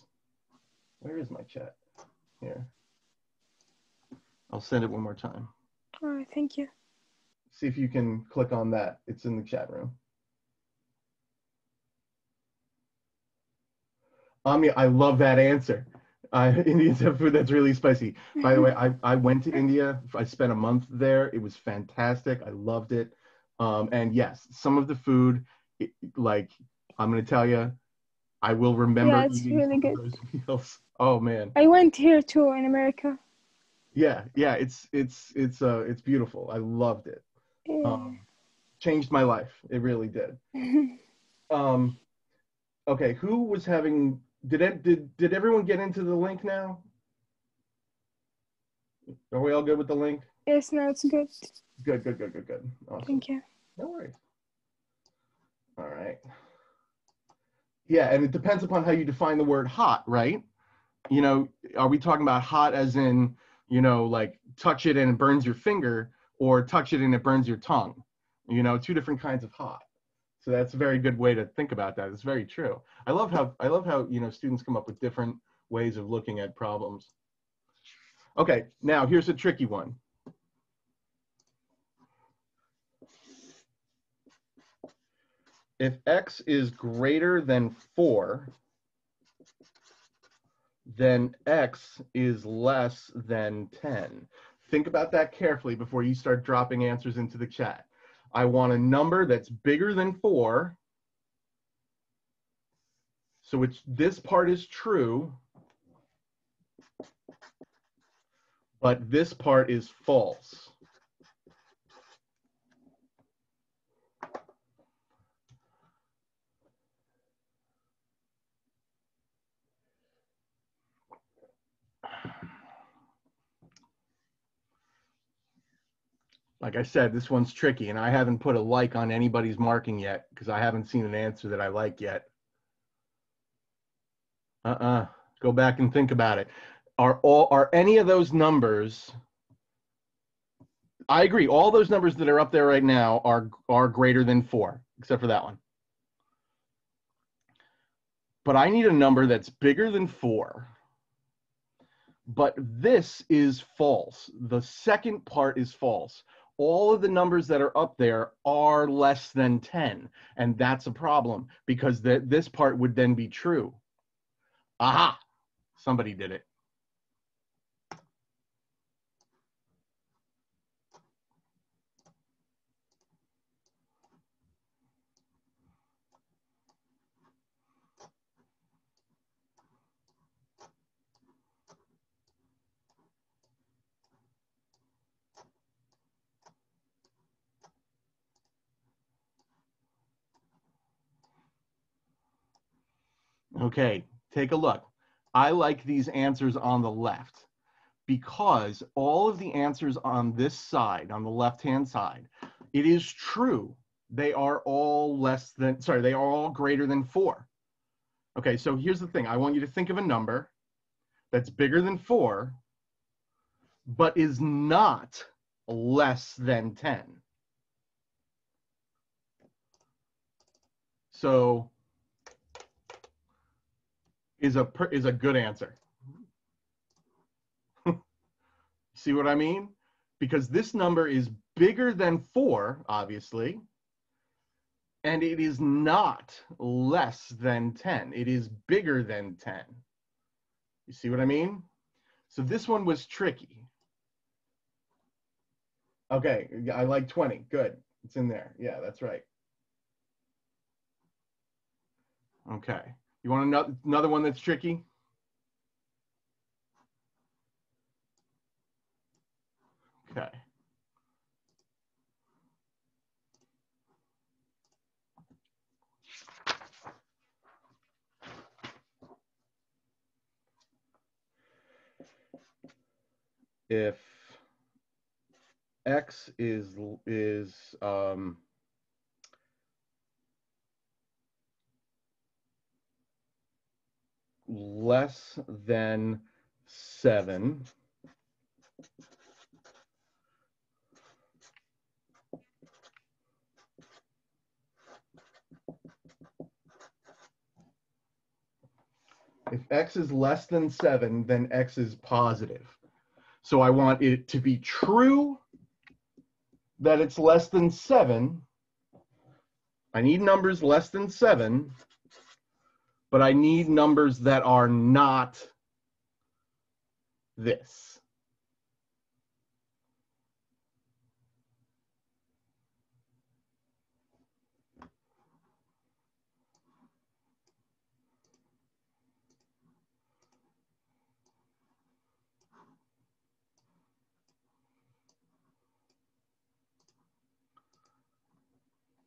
Where is my chat? Here. I'll send it one more time. All right, thank you. See if you can click on that. It's in the chat room. Ami, I love that answer. Uh, Indians have food that's really spicy. By the way, I, I went to India. I spent a month there. It was fantastic. I loved it. Um, and yes, some of the food, it, like I'm gonna tell you, I will remember Yeah, it's really good. those meals. Oh man, I went here too in America. yeah, yeah. It's it's it's uh it's beautiful. I loved it. Yeah. Um, changed my life. It really did. Um, okay, who was having? Did it, did did everyone get into the link now? Are we all good with the link? yes, no, it's good. Good, good, good, good, good. Awesome. Thank you. No worries. All right. Yeah, and it depends upon how you define the word hot, right? You know, are we talking about hot as in, you know, like touch it and it burns your finger, or touch it and it burns your tongue? You know, two different kinds of hot. So that's a very good way to think about that. It's very true. I love how I love how you know students come up with different ways of looking at problems. Okay, now here's a tricky one. If x is greater than 4, then x is less than 10. Think about that carefully before you start dropping answers into the chat. I want a number that's bigger than 4. So it's, this part is true, but this part is false. Like I said, this one's tricky, and I haven't put a like on anybody's marking yet because I haven't seen an answer that I like yet. Uh-uh. Go back and think about it. Are all are any of those numbers? I agree. All those numbers that are up there right now are are greater than four, except for that one. But I need a number that's bigger than four. But this is false. The second part is false all of the numbers that are up there are less than 10 and that's a problem because the, this part would then be true. Aha! Somebody did it Okay, take a look. I like these answers on the left because all of the answers on this side, on the left-hand side, it is true. They are all less than, sorry, they are all greater than four. Okay, so here's the thing. I want you to think of a number that's bigger than four, but is not less than 10. So is a is a good answer. See what I mean? Because this number is bigger than 4, obviously, and it is not less than 10. It is bigger than 10. You see what I mean? So this one was tricky. Okay, I like 20. Good. It's in there. Yeah, that's right. Okay. You want another one that's tricky? Okay. If x is is um, less than seven. If x is less than seven, then x is positive. So I want it to be true that it's less than seven. I need numbers less than seven, but I need numbers that are not this.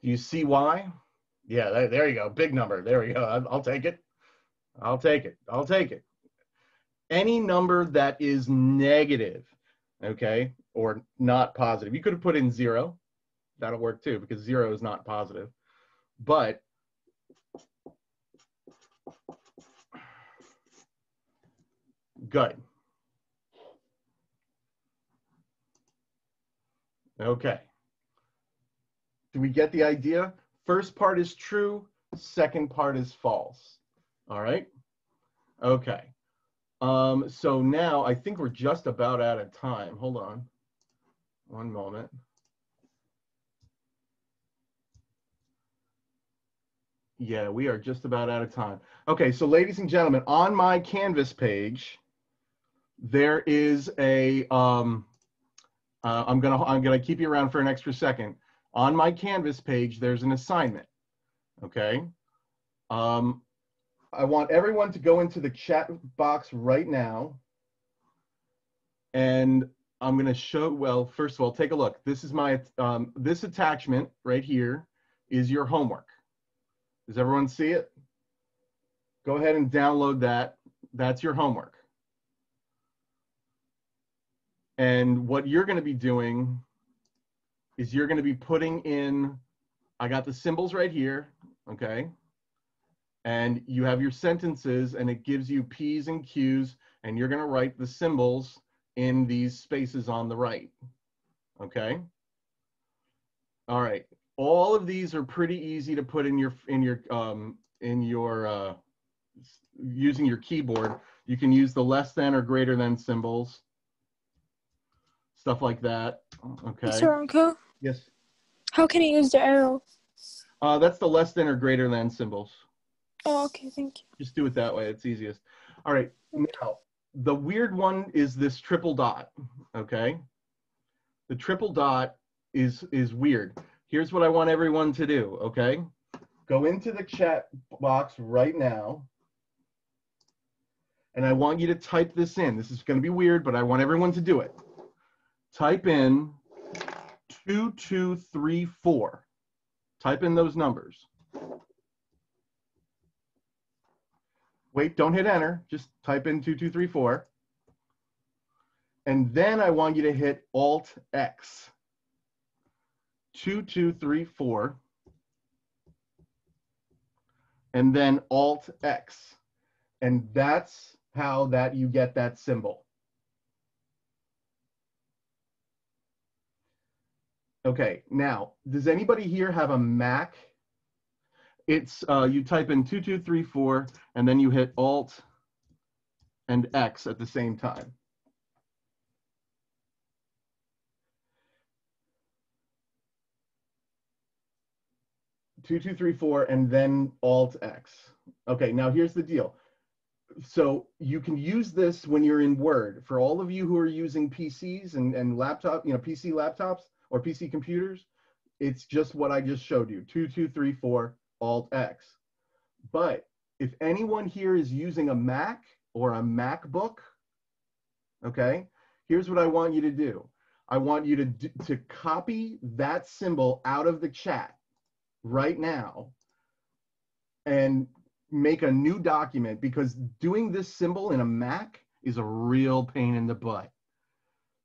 Do you see why? Yeah, there, there you go. Big number. There we go. I'll, I'll take it. I'll take it. I'll take it. Any number that is negative, okay, or not positive. You could have put in zero. That'll work too because zero is not positive. But good. Okay. Do we get the idea? First part is true, second part is false. All right? Okay. Um, so now I think we're just about out of time. Hold on. One moment. Yeah, we are just about out of time. Okay, so ladies and gentlemen, on my Canvas page, there is a, um, uh, I'm gonna, I'm gonna keep you around for an extra second on my Canvas page, there's an assignment, okay? Um, I want everyone to go into the chat box right now. And I'm gonna show, well, first of all, take a look. This is my, um, this attachment right here is your homework. Does everyone see it? Go ahead and download that. That's your homework. And what you're gonna be doing is you're going to be putting in, I got the symbols right here, okay? And you have your sentences and it gives you P's and Q's and you're going to write the symbols in these spaces on the right, okay? All right, all of these are pretty easy to put in your, in your, um, in your, uh, using your keyboard. You can use the less than or greater than symbols, stuff like that, okay? Ronco, Yes. how can I use the arrow? Uh, that's the less than or greater than symbols. Oh, okay, thank you. Just do it that way. It's easiest. All right. Now, the weird one is this triple dot. Okay. The triple dot is is weird. Here's what I want everyone to do. Okay. Go into the chat box right now. And I want you to type this in. This is going to be weird, but I want everyone to do it. Type in 2234. Type in those numbers. Wait, don't hit enter. Just type in 2234. And then I want you to hit Alt X. Two, two, three, four. And then Alt X. And that's how that you get that symbol. Okay, now, does anybody here have a Mac? It's, uh, you type in 2234 and then you hit Alt and X at the same time. Two, two, three, four, and then Alt X. Okay, now here's the deal. So you can use this when you're in Word. For all of you who are using PCs and, and laptop, you know, PC laptops or PC computers, it's just what I just showed you, two, two, three, four, Alt X. But if anyone here is using a Mac or a MacBook, okay, here's what I want you to do. I want you to, to copy that symbol out of the chat right now and make a new document because doing this symbol in a Mac is a real pain in the butt.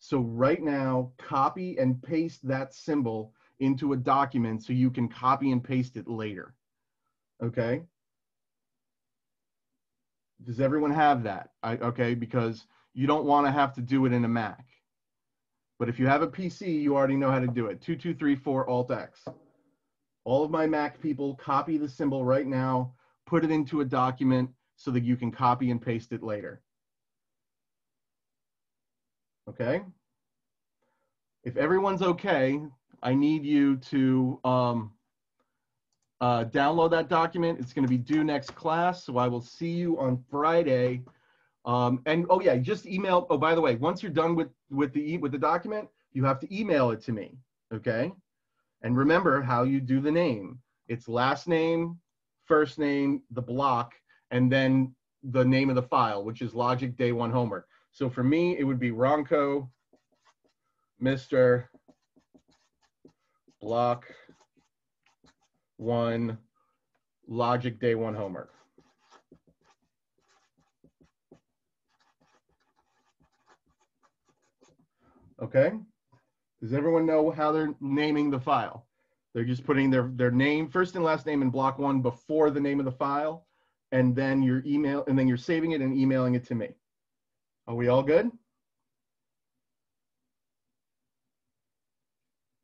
So right now, copy and paste that symbol into a document so you can copy and paste it later. Okay? Does everyone have that? I, okay, because you don't want to have to do it in a Mac. But if you have a PC, you already know how to do it. 2234 Alt X. All of my Mac people copy the symbol right now, put it into a document so that you can copy and paste it later. Okay? If everyone's okay, I need you to um, uh, download that document. It's going to be due next class, so I will see you on Friday. Um, and oh yeah, just email. Oh, by the way, once you're done with with the with the document, you have to email it to me. Okay? And remember how you do the name. It's last name, first name, the block, and then the name of the file, which is Logic Day One Homework. So for me, it would be Ronco, Mr. Block One, Logic Day One Homework. Okay? Does everyone know how they're naming the file? They're just putting their, their name, first and last name in block one before the name of the file, and then your email, and then you're saving it and emailing it to me. Are we all good?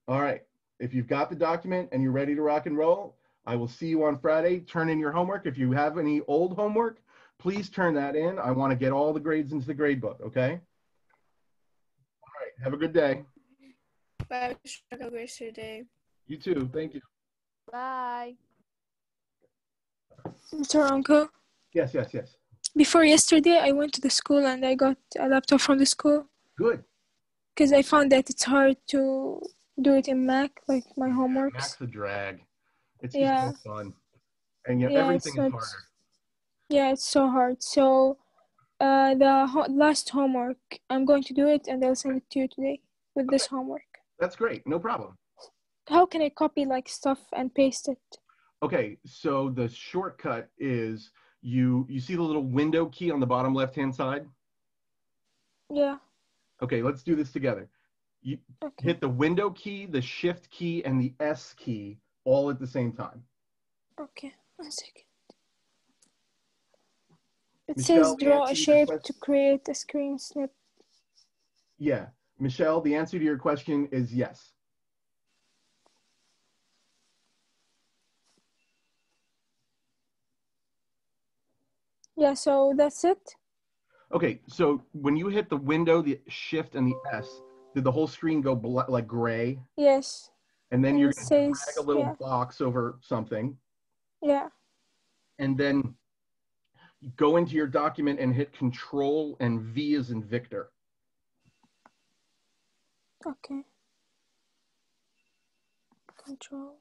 All right. If you've got the document and you're ready to rock and roll, I will see you on Friday. Turn in your homework. If you have any old homework, please turn that in. I want to get all the grades into the grade book, okay? All right. Have a good day. Bye. Have a great day. You too. Thank you. Bye. Mr. Ronco, Yes, yes, yes. Before yesterday, I went to the school and I got a laptop from the school Good. because I found that it's hard to do it in Mac, like my homeworks. Mac's a drag. It's just Yeah. no fun. And Yeah, everything it's is harder. Yeah, it's so hard. So, uh, the ho- last homework, I'm going to do it and I'll send it to you today with this homework. That's great. No problem. How can I copy like stuff and paste it? Okay, so the shortcut is you you see the little window key on the bottom left hand side? Yeah. Okay, let's do this together. You Okay. hit the window key, the shift key, and the S key all at the same time. Okay. One second. It Michelle, says draw a shape question- to create a screen snip. Yeah. Michelle, the answer to your question is yes. Yeah, so that's it. Okay, so when you hit the window, the shift, and the S, did the whole screen go bla- like gray? Yes. And then And you're going to drag a little yeah. box over something. Yeah. and then go into your document and hit control and V as in Victor. Okay. Control.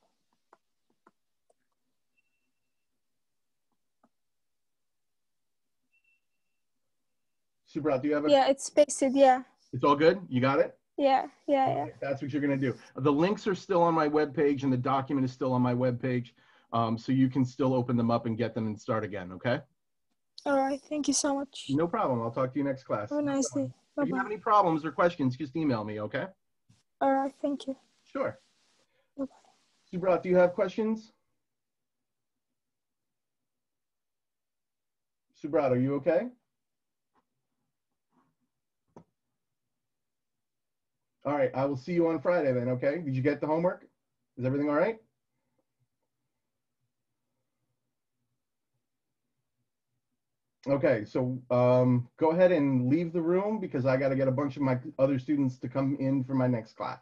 Subrat, do you have it? Yeah, it's pasted. Yeah. It's all good? You got it? Yeah. Yeah. Yeah. That's what you're going to do. The links are still on my webpage and the document is still on my webpage. Um, so you can still open them up and get them and start again, okay? All right. Thank you so much. No problem. I'll talk to you next class. Have a nice day. If you have any problems or questions, just email me, okay? All right. Thank you. Sure. Bye-bye. Subrat, do you have questions? Subrat, are you okay? All right, I will see you on Friday then, okay? Did you get the homework? Is everything all right? Okay, so um, go ahead and leave the room because I got to get a bunch of my other students to come in for my next class.